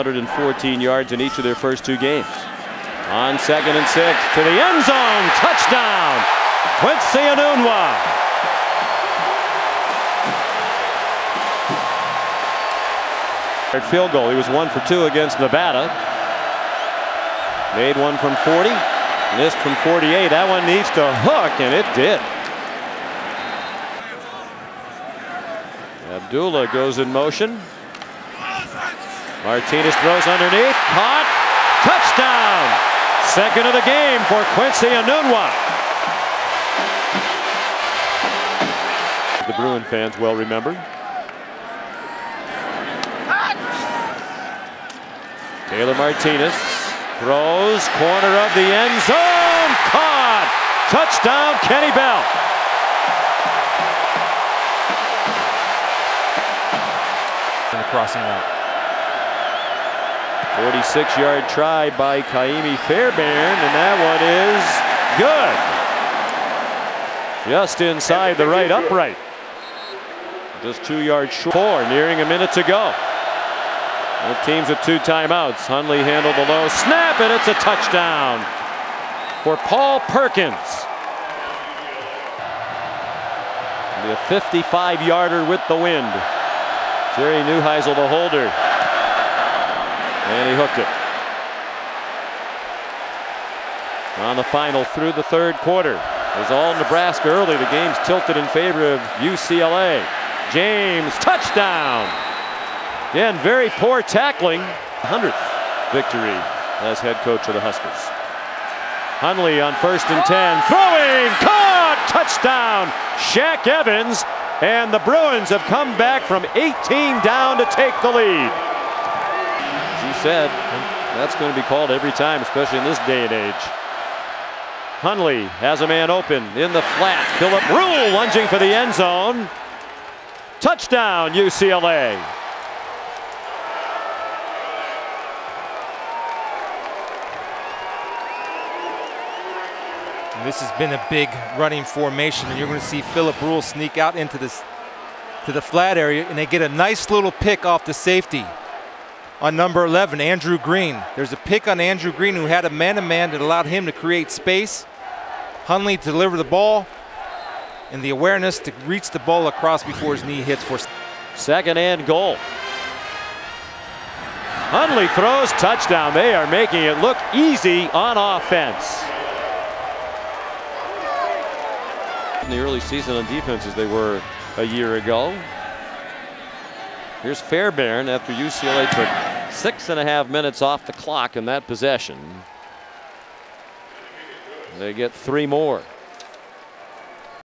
114 yards in each of their first two games. On second and six to the end zone. Touchdown. Quincy Enunwa. Field goal. He was one for two against Nevada. Made one from 40. Missed from 48. That one needs to hook, and it did. Abdullah goes in motion. Martinez throws underneath. Caught. Touchdown. Second of the game for Quincy Enunwa. The Bruin fans well remembered. Taylor Martinez throws corner of the end zone. Caught. Touchdown Kenny Bell. In the crossing route. 46 yard try by Kaimi Fairbairn, and that one is good. Just inside the right upright. Just two yards short. Four, nearing a minute to go. The teams with two timeouts. Hundley handled the low snap, and it's a touchdown for Paul Perkins. Be a 55 yarder with the wind. Jerry Neuheisel, the holder. And he hooked it. On the final through the third quarter. It was all Nebraska early. The game's tilted in favor of UCLA. James, touchdown. Again, very poor tackling. 100th victory as head coach of the Huskers. Hundley on first and 10. Throwing, caught, touchdown. Shaq Evans. And the Bruins have come back from 18 down to take the lead said, that's going to be called every time, especially in this day and age. Hundley has a man open in the flat. Philip Rule lunging for the end zone. Touchdown, UCLA. this has been a big running formation, and you're going to see Philip Rule sneak out into this to the flat area, and they get a nice little pick off the safety on number 11, Andrew Green. There's a pick on Andrew Green who had a man-to-man -man that allowed him to create space. Hundley to deliver the ball and the awareness to reach the ball across before his knee hits for second and goal. Hundley throws touchdown. They are making it look easy on offense. In the early season on defense as they were a year ago. Here's Fairbairn after UCLA took six and a half minutes off the clock in that possession. They get three more.